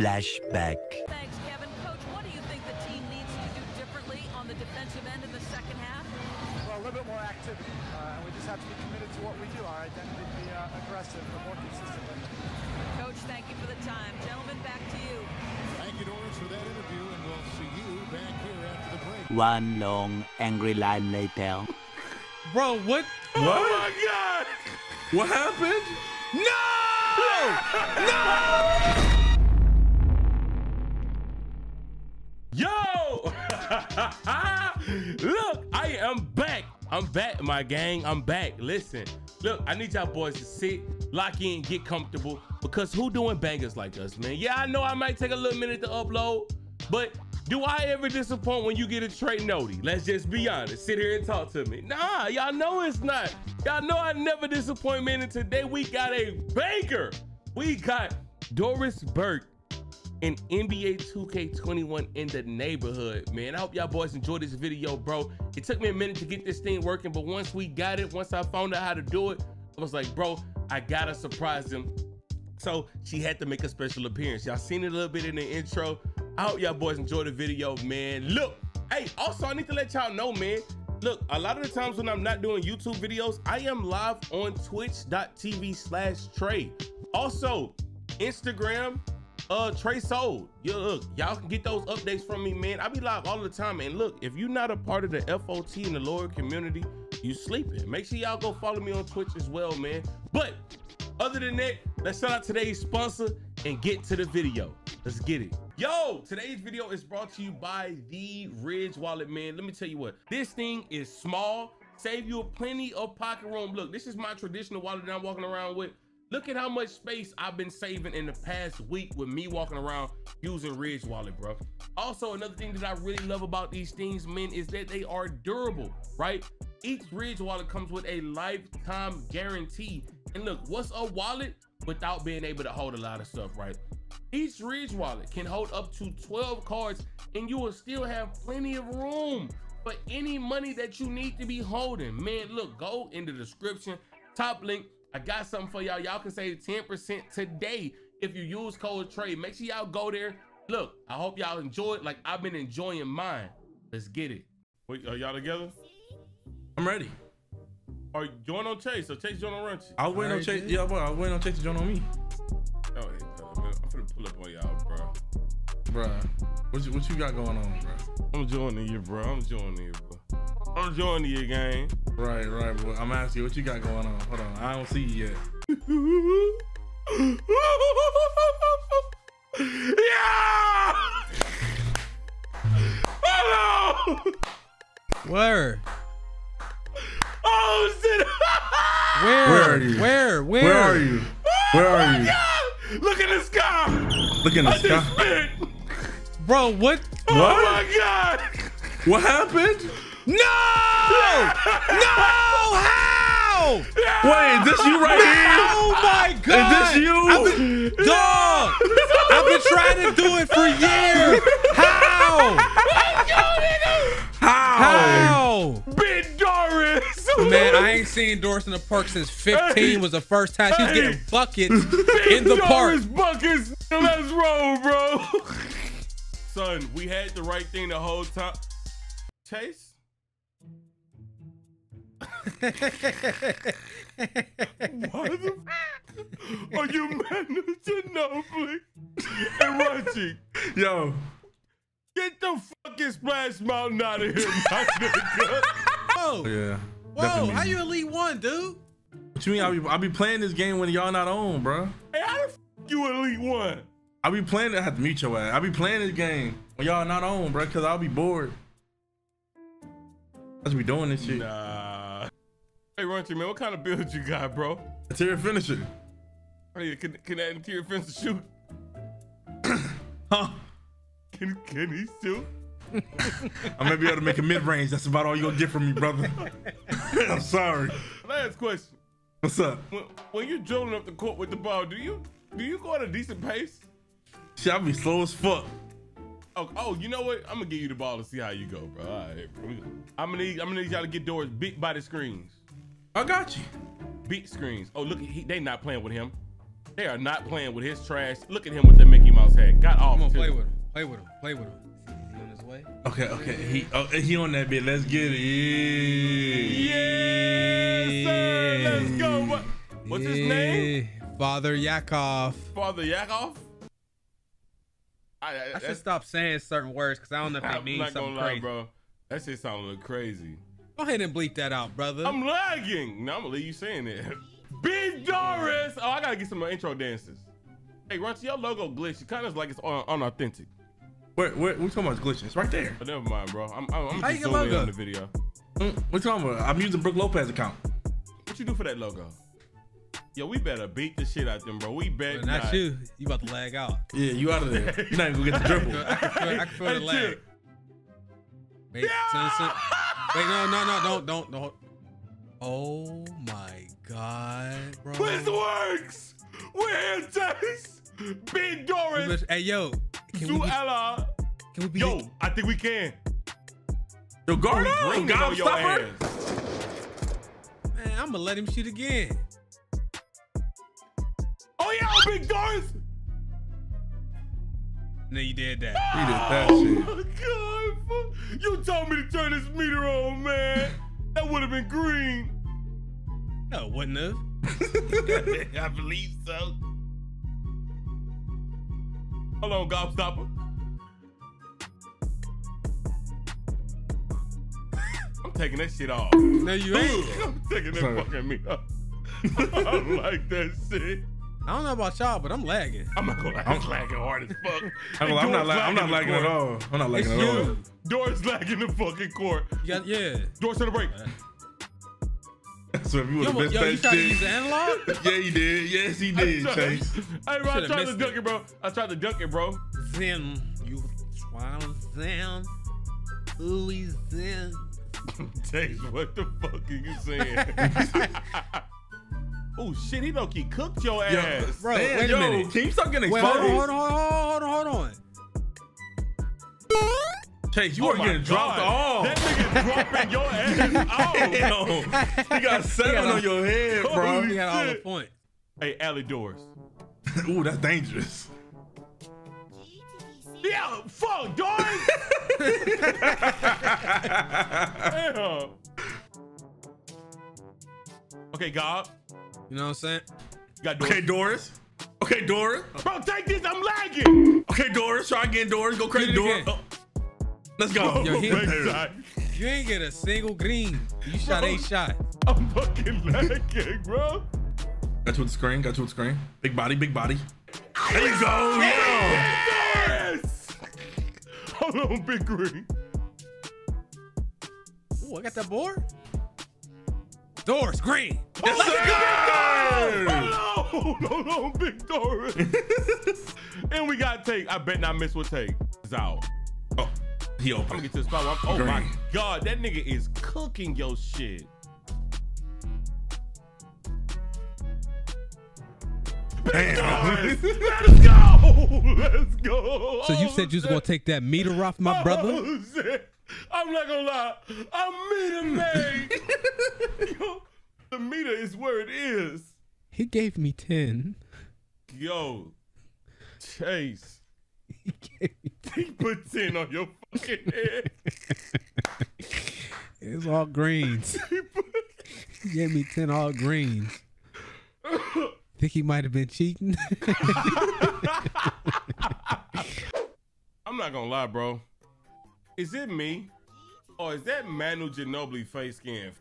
Flashback. Thanks, Kevin. Coach, what do you think the team needs to do differently on the defensive end in the second half? Well, a little bit more activity, uh, and we just have to be committed to what we do. Our identity be uh, aggressive, but more consistently. Coach, thank you for the time. Gentlemen, back to you. Thank you, Doris, for that interview, and we'll see you back here after the break. One long angry line later. Bro, what? Oh my God! What happened? No! Yo! look, I am back. I'm back, my gang. I'm back. Listen, look, I need y'all boys to sit, lock in, get comfortable. Because who doing bangers like us, man? Yeah, I know I might take a little minute to upload, but do I ever disappoint when you get a Trey Nody? Let's just be honest. Sit here and talk to me. Nah, y'all know it's not. Y'all know I never disappoint, man. And today we got a banger. We got Doris Burke and NBA 2K21 in the neighborhood, man. I hope y'all boys enjoyed this video, bro. It took me a minute to get this thing working, but once we got it, once I found out how to do it, I was like, bro, I gotta surprise them. So she had to make a special appearance. Y'all seen it a little bit in the intro. I hope y'all boys enjoyed the video, man. Look, hey, also I need to let y'all know, man. Look, a lot of the times when I'm not doing YouTube videos, I am live on twitch.tv slash Tray. Also, Instagram, uh Tray Sold. Yo, look, y'all can get those updates from me, man. I be live all the time. And look, if you're not a part of the FOT and the lower community, you sleeping. Make sure y'all go follow me on Twitch as well, man. But other than that, let's shout out today's sponsor and get to the video. Let's get it. Yo, today's video is brought to you by the Ridge Wallet, man. Let me tell you what, this thing is small, save you a plenty of pocket room. Look, this is my traditional wallet that I'm walking around with. Look at how much space I've been saving in the past week with me walking around using Ridge Wallet, bro. Also, another thing that I really love about these things, man, is that they are durable, right? Each Ridge Wallet comes with a lifetime guarantee. And look, what's a wallet without being able to hold a lot of stuff, right? Each Ridge wallet can hold up to 12 cards and you will still have plenty of room for any money that you need to be holding. Man, look, go in the description, top link. I got something for y'all. Y'all can save 10% today if you use code TRAY. Make sure y'all go there. Look, I hope y'all enjoy it like I've been enjoying mine. Let's get it. Wait, are y'all together? I'm ready. Are Or join on Chase. So Chase join on Runchy. I was waiting on Chase. Yeah, boy, I was waiting on Chase to join on me. Oh, hey, man. I'm finna pull up on y'all, bro. Bruh, what you, what you got going on, bro? I'm joining you, bro. I'm joining you, bro. I'm joining you, gang. Right, right. But I'm asking you, what you got going on? Hold on, I don't see you yet. yeah! Hello! Where? Oh, shit! Where? Where are you? Where? Where? Where are you? Where Oh are my you? God! Look at the sky! Look in the I just sky. spit! Bro, what? Oh What? my God! What happened? No! no! How? Wait, is this you right here? Oh my god! Is this you? I've been, dog! I've been trying to do it for years. How? How? How? Big Doris! Man, I ain't seen Doris in the park since 15 Hey. was the first time she was Hey. getting buckets Big in the park. Doris buckets! Let's roll, bro! Son, we had the right thing the whole time. Chase? Why the f- are you managing Netflix and watching? Yo, Get the fucking Splash Mountain out of here, my nigga. Whoa, yeah. whoa, definitely. how you elite one, dude? What you mean? I be I be playing this game when y'all not on, bro. Hey, how the f you Elite One? I'll be playing. I have to mute your ass. I'll be playing this game when y'all not on, bro, cause I'll be bored. Just be doing this shit. Nah. Hey, Runchy, man, what kind of build you got, bro? Interior finisher. Hey, can, can that interior finisher shoot? Huh? Can, can he shoot? I may be able to make a mid range. That's about all you're gonna get from me, brother. I'm sorry. Last question. What's up? When, when you're drilling up the court with the ball, do you do you go at a decent pace? Shit, I be slow as fuck. Oh, oh, you know what? I'm gonna give you the ball to see how you go, bro. All right, bro. I'm gonna need I'm gonna need y'all to get doors beat by the screens. I got you. Beat screens. Oh, look, he, they not playing with him. They are not playing with his trash. Look at him with the Mickey Mouse hat. God, on, play with him. Play with him. Play with him. He on his way? Okay, okay. He oh, he on that bit. Let's get it. Yeah. Yes, sir. Let's go. What, what's his name? Father Yakov. Father Yakov? I, I, I should stop saying certain words because I don't know if they I'm mean not something gonna lie, crazy. bro. That shit sound a crazy. Go ahead and bleep that out, brother. I'm lagging. No, I'm gonna leave you saying it. Big Doris. Oh, I gotta get some intro dances. Hey, Runchy, your logo glitch. It kind of like it's un- unauthentic. Where where we talking about it's glitching? It's right there. But never mind, bro. I'm, I'm, I'm How just you get zooming in logo? on the video. Mm, What you talking about? I'm using Brooke Lopez account. What you do for that logo? Yo, we better beat the shit out them, bro. We bet But not you. You about to lag out. Yeah, you out of there. You're not even gonna get the dribble. I can feel, I can feel the lag. chill. Wait, son, son. Wait, no, no, no, don't, don't, don't. Oh my god, bro. This works. We're in Chase. Big Doris. Hey, yo, can we, be, Zuella. can we be? Yo, I think we can. Yo, guard We up. bringing God, on your stop her. Man, I'm gonna let him shoot again. Oh yeah, Big Doris. No, you did that. Ah, he did that Oh shit. my god! fuck. You told me to turn this meter on, man. That would have been green. No, it wouldn't have. I believe so. Hold on, Gobstopper. I'm taking that shit off. No, you ain't. I'm taking that Sorry. fucking meter off. I don't like that shit. I don't know about y'all, but I'm lagging. I'm not gonna lie, I'm lagging hard as fuck. I'm, Hey, I'm not. Doris la- I'm not the lagging at all. I'm not lagging It's at all. you. Doors lagging the fucking court. You got, yeah. Doors to the break. So if you would Yo, have yo, you missed tried to that use the shit, analog? yeah, he did. Yes, he did, I tried- Chase. Hey, bro, I tried to missed dunk it. it, bro. I tried to dunk it, bro. Then you swallow down. Who is then? Chase, what the fuck are you saying? oh shit, he low-key cooked your Yo, ass. Bro, Damn, wait a yo, minute. Can you stop getting Wait, exposed? hold on, hold on, hold on, hold on. Chase, you Oh are my getting dropped off. That nigga dropping your ass off. Damn. You got seven got on your head, bro. You got all the Shit. points. Hey, alley doors. Ooh, that's dangerous. Yeah, fuck, dog. Damn. Okay, God. You know what I'm saying? You got doors. Okay, Doris. Okay, Doris. Bro, take this. I'm lagging. Okay, Doris. Try again, Doris. Go crazy, Doris. again. Oh. Let's go. Yo, he- You ain't get a single green. You shot Bro. eight shots. I'm fucking lagging, bro. Got you with the screen. Got you with the screen. Big body, big body. There you go. Yeah. Yes. Hold on, Big Green. Ooh, I got that board. Doors, green. Yes, sir. Hold on, hold on, Big Doris. and we got take. I bet not miss what take. It's out. Oh, he I'm gonna get to the spot. Where I'm, oh my god, that nigga is cooking your shit. Damn. Let's go. Let's go. So you Oh, said you was gonna take that meter off my oh, brother? Oh, shit. I'm not gonna lie. I'm meter made. The meter is where it is. He gave me ten. Yo, Chase, He gave me he put 10 on your fucking head. It's all greens. He put- He gave me ten all greens. Think he might have been cheating? I'm not gonna lie, bro. Is it me? Or is that Manu Ginobili face skin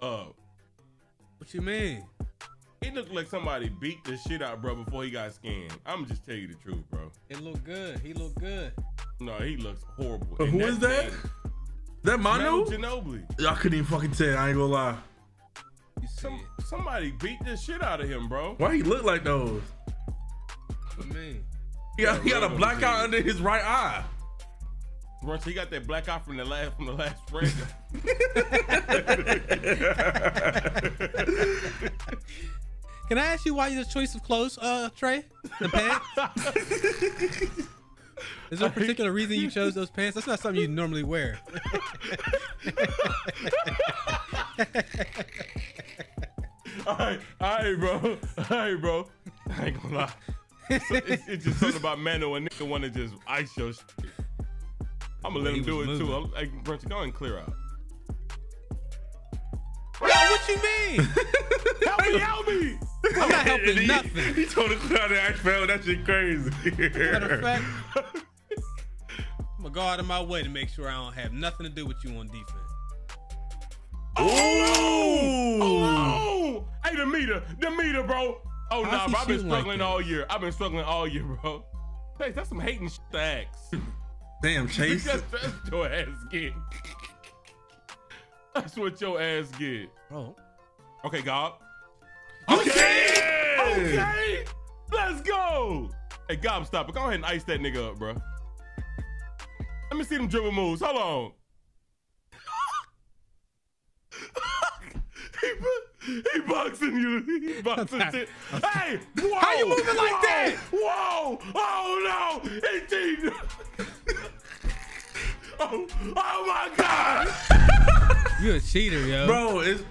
up? What you mean? It looked like somebody beat the shit out, bro, before he got scanned. I'm just tell you the truth, bro. It looked good. He looked good. No, he looks horrible. But And who is that? thing- That Manu Manu? Ginobili. Y'all couldn't even fucking tell. I ain't gonna lie. You see Some, it. somebody beat the shit out of him, bro. Why he look like those? What you mean? He got, he got a Yeah, blackout under his right eye. Russ, he got that black eye from the last from the last spring. Can I ask you why your choice of clothes, uh, Tray? The pants? Is there a particular reason you chose those pants? That's not something you normally wear. all right, all right, bro. All right, bro. I ain't gonna lie. it's, it's just something about Manu and nigga want to just ice your shit. I'm gonna let him do it too. moving. I'm like, Brunchy, go ahead and clear out. Yo, what you mean? Help me, help me! I'm not helping he, nothing. He told us how to act fell. That shit crazy. Matter of fact, I'm gonna go out of my way to make sure I don't have nothing to do with you on defense. Oh, Ooh. Oh! no! Hey, the meter, the meter, bro. Oh How's nah, bro. I've been shooting like struggling all year. I've been struggling all year, bro. Hey, that's some hating shit to ask. Damn, Chase. that's, that's your ass get. That's what your ass get. Bro, Okay, Gob. Okay. Okay, let's go. Hey, Gob, stop it. Go ahead and ice that nigga up, bro. Let me see them dribble moves. Hold on. he, bu- he boxing you. He boxing you. Hey, whoa. How you moving like you a cheater, yo. Bro, it's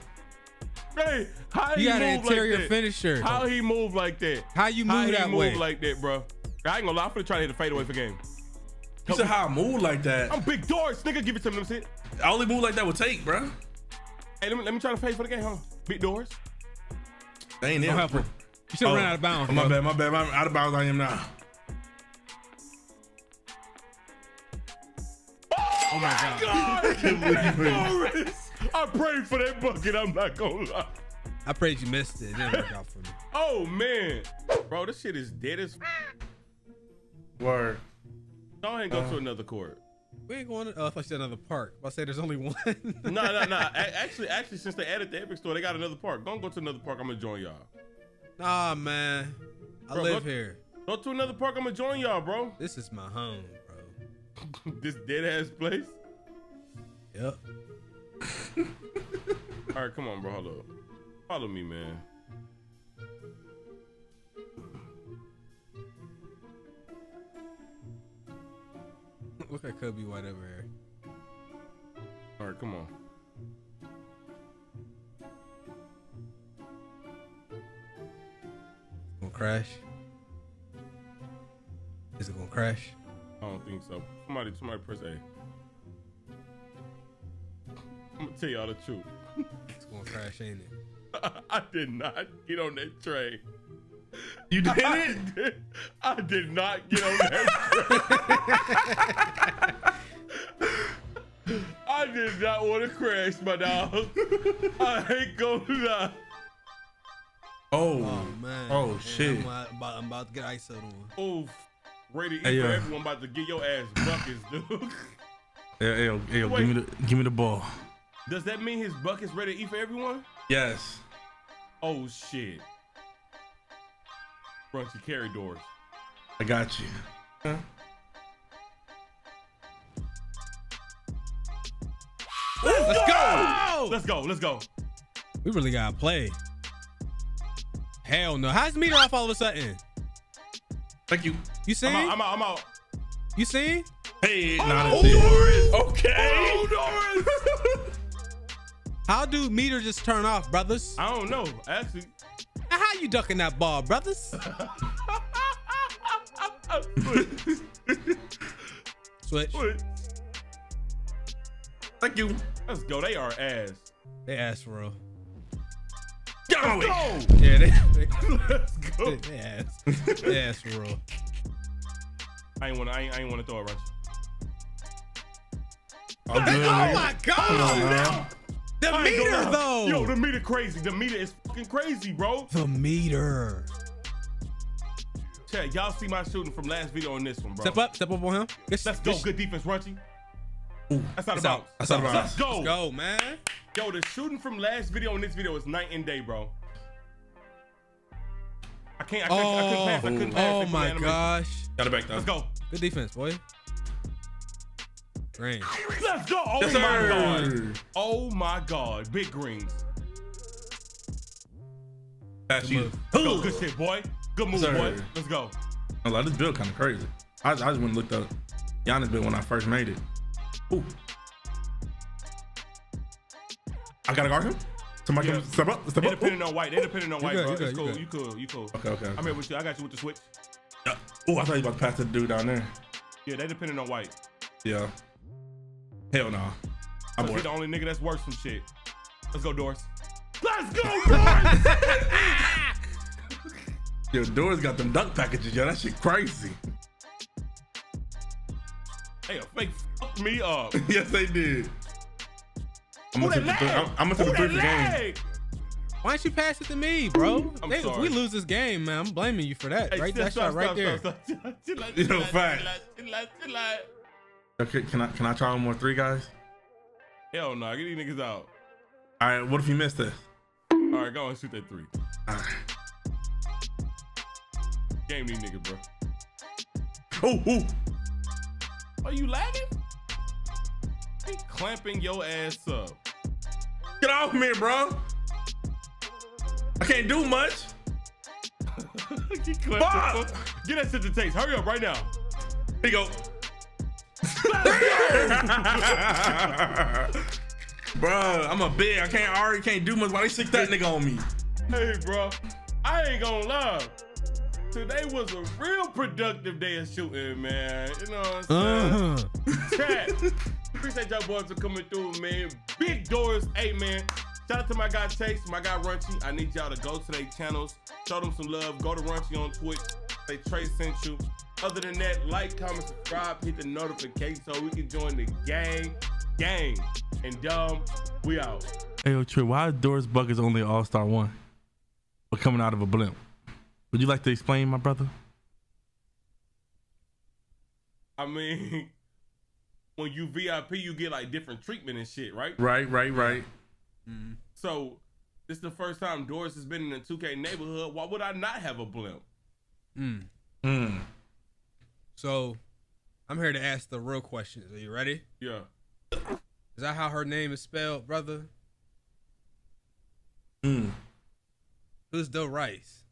Hey, how you he got an move like interior that? finisher. How he move like that? How you move How move he that move way? like that, bro? I ain't gonna lie. I'm finna try to hit a fadeaway for game. you said how I move like that. I'm big doors, nigga. Give it to me. Let me see it. I only move like that would take, bro. Hey, let me let me try to fade for the game, huh? Big doors. They ain't Don't it. You should oh, have ran out of bounds. Oh, my bro. bad, my bad. I'm out of bounds. I am now. Oh my god. God, can't believe it. I prayed for that bucket. I'm not gonna lie. I prayed you missed it. It didn't work out for me. Oh man, bro, this shit is dead as. Word. Go ahead and go to uh. another court. We ain't going. To, oh, I thought you said another park. I say there's only one. No, no, no. Actually, actually, since they added the Epic Store, they got another park. Go and go to another park. I'm gonna join y'all. Nah, man. I Bro, live go- here. Go to another park. I'm gonna join y'all, bro. This is my home, bro. this dead ass place. Yep. All right, come on, bro. Hold up. Follow me, man. Look at Coby White over here. All right, come on. Gonna crash. Is it gonna crash? I don't think so. Somebody, somebody press A. I'm gonna tell y'all the truth. It's gonna crash, ain't it? I did not get on that train. You did I it? did, I did not get on that train. I did not want to crash, my dog. I ain't gonna lie. Oh. Oh man. Oh, Man, shit. I'm about, about- I'm about to get ISO on. Oof. Ready to eat Hey, for yo. everyone about to get your ass buckets, dude. Hey, hey, yo, hey, yo, give me the give me the ball. Does that mean his bucket's ready to eat for everyone? Yes. Oh shit. Brunchy carry doors. I got you. Huh? Let's go. Let's go. Let's go. We really gotta play. Hell no. How's the meter off all of a sudden? Thank you. You see? I'm out. I'm out. I'm out. You see? Hey, Oh, nah, oh, that's it. Doris! Okay. Oh, Doris! How do meter just turn off, brothers? I don't know. Actually. How you ducking that ball, brothers? Switch. Switch. Thank you. Let's go. They are ass. They ass for real. Go. Go. Yeah, they they, Let's go. they. They for real. I ain't want to. I ain't, I ain't want to throw it, Rush. All good, Oh my god! The I ain't gonna meter though. Yo, the meter crazy. The meter is fucking crazy, bro. the meter. Chat, y'all see my shooting from last video on this one, bro. Step up, step up on him. This, Let's go. this- Good defense, Runchy. Ooh. That's not It's about. out. That's not about Let's go. Let's go, man. Yo, the shooting from last video and this video is night and day, bro. I can't. I couldn't, I couldn't pass. I couldn't oh, pass. Oh my animation. gosh. Got it back though. Let's go. Good defense, boy. Range. Let's go. Oh Yes, my sir. god. Oh my god. Big greens. That's you. Let's go. Good shit, boy. Good move, Sir. boy. Let's go. I like this build kind of crazy. I, I just went and looked up Giannis build when I first made it. Ooh. I gotta guard him. Somebody Yeah. come step up, step They up. depending on white. They depending on white, good, bro. you good, It's cool. good. You cool. You cool. Okay, okay. I'm here with you. I got you with the switch. Oh, I thought you about to pass to the dude down there. Yeah, they depending on white. Yeah. Hell no. I'm bored. the only nigga that's worth some shit. Let's go, Doris. Let's go, Doris! Yo, Doors got them duck packages, yo. That shit crazy. hey, a fake fuck me up. yes, they did. I'm Who gonna that take the three. I'm, I'm gonna take Who the three for game. Why don't you pass it to me, bro? I'm They- if sorry. we lose this game, man, I'm blaming you for that. Hey, right, stop, that stop, shot right stop, there. stop, stop, stop. Chill out, Yo, fact. chill out, chill out, chill out. Okay, can I can I try one more three guys? Hell no, get these niggas out. All right, what if you missed this? All right, go and shoot that three. All right. Game these niggas, bro. Oh, ooh. Are you lagging? Clamping your ass up. Get off me, bro. I can't do much. Get that shit to taste. Hurry up right now. Here you go. Bruh, I'm a big. I can't I already can't do much. Why they stick that nigga on me? Hey, bro. I ain't gonna lie. Today was a real productive day of shooting, man. You know what I'm saying? Uh-huh. Chat. Appreciate y'all boys for coming through, man. Big doors, hey man. Shout out to my guy Chase, my guy Runchy. I need y'all to go to their channels, show them some love. Go to Runchy on Twitch. Say Trace sent you. Other than that, like, comment, subscribe, hit the notification so we can join the gang. Gang. And dumb, we out. Hey, yo, Tray, why is Doris Buckets only All Star one, but coming out of a blimp? Would you like to explain, my brother? I mean, when you VIP, you get like different treatment and shit, right? Right, right, right. So this is the first time Doris has been in a 2K neighborhood. Why would I not have a blimp? Mm. Mm. So, I'm here to ask the real questions. Are you ready? Yeah. Is that how her name is spelled, brother? Mm. Who's Doe Rice?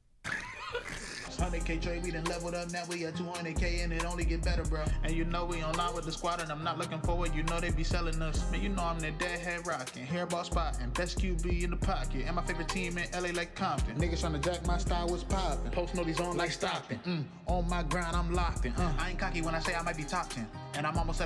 100k trade, we done leveled up, now we at 200k and it only get better, bro. And you know we online with the squad and I'm not looking forward, you know they be selling us. Man, you know I'm the deadhead rockin', hairball spotting, best QB in the pocket, and my favorite team in LA like Compton. Niggas tryna jack my style was poppin', post notice on like Stockton. Mm, on my grind, I'm locked in. Uh, I ain't cocky when I say I might be top 10, and I'm almost at a